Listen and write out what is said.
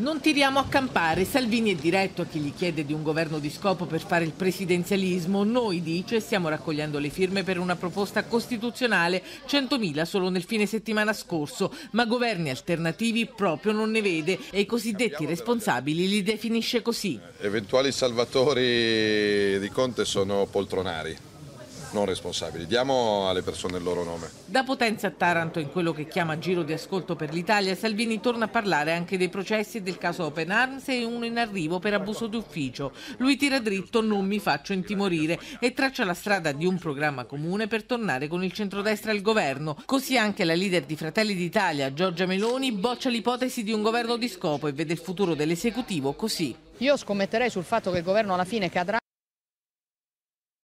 Non tiriamo a campare. Salvini è diretto a chi gli chiede di un governo di scopo per fare il presidenzialismo. Noi, dice, stiamo raccogliendo le firme per una proposta costituzionale, 100.000 solo nel fine settimana scorso, ma governi alternativi proprio non ne vede e i cosiddetti responsabili li definisce così. Eventuali salvatori di Conte sono poltronari non responsabili. Diamo alle persone il loro nome. Da Potenza a Taranto, in quello che chiama Giro di Ascolto per l'Italia, Salvini torna a parlare anche dei processi del caso Open Arms e uno in arrivo per abuso d'ufficio. Lui tira dritto, non mi faccio intimorire e traccia la strada di un programma comune per tornare con il centrodestra al governo. Così anche la leader di Fratelli d'Italia, Giorgia Meloni, boccia l'ipotesi di un governo di scopo e vede il futuro dell'esecutivo così. Io scommetterei sul fatto che il governo alla fine cadrà